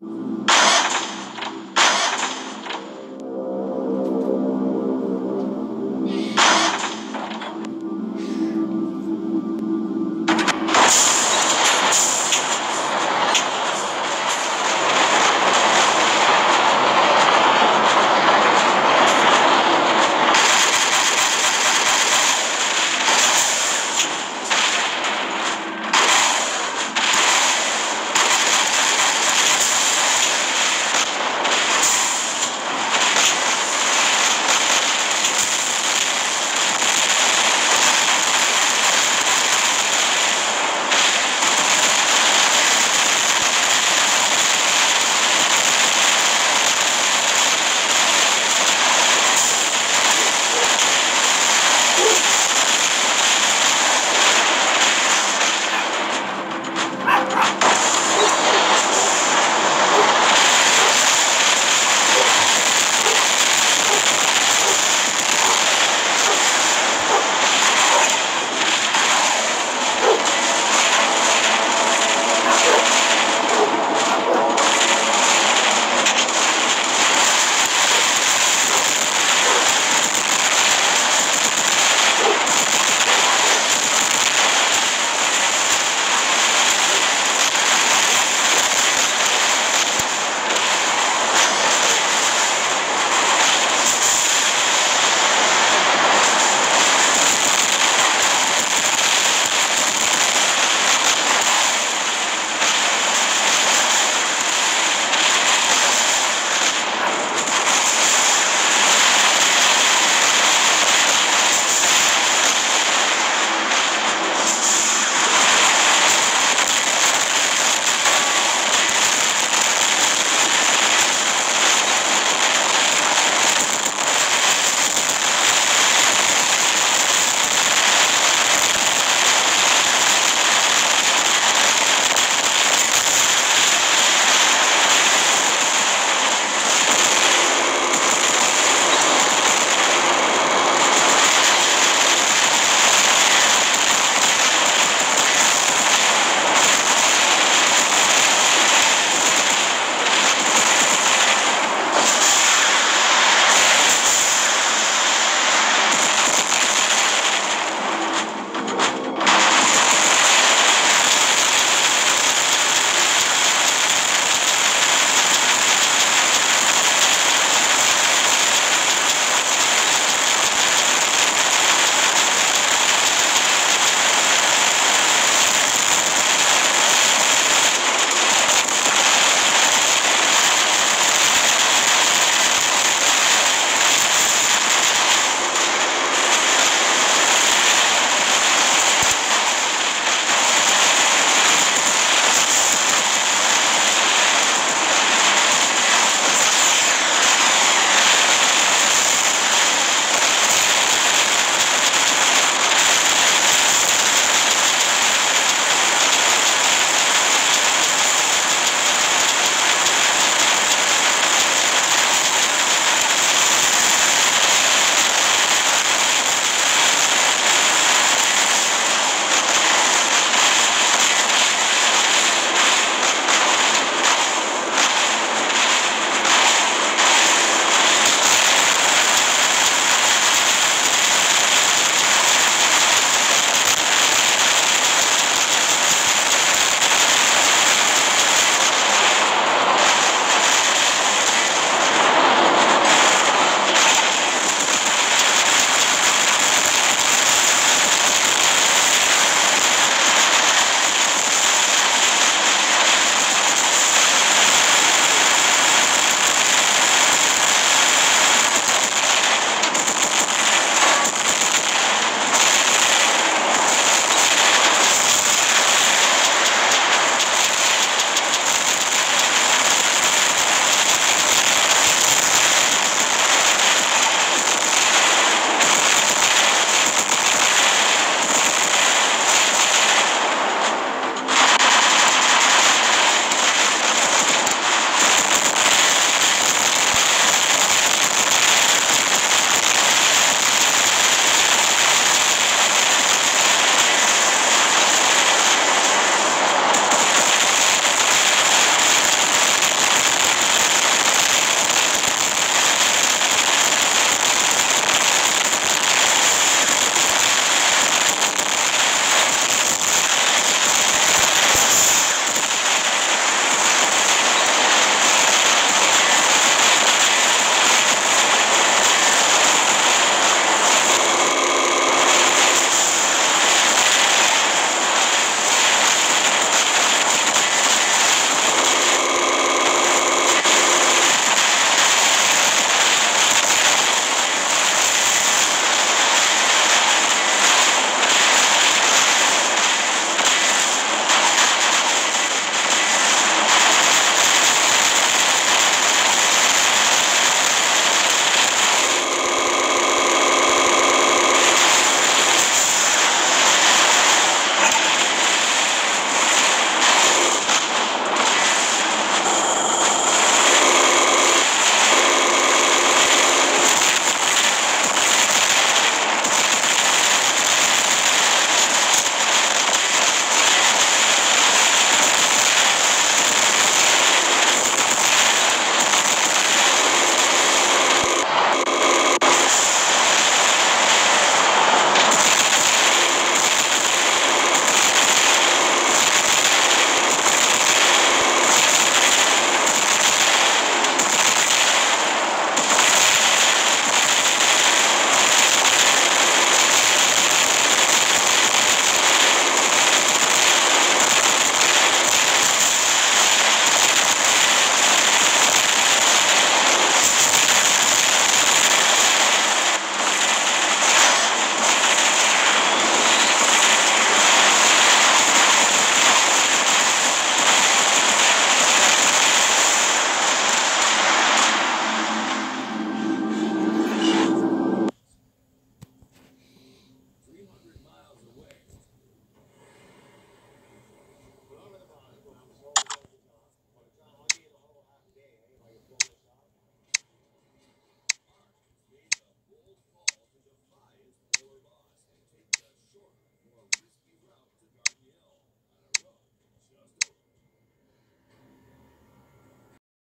you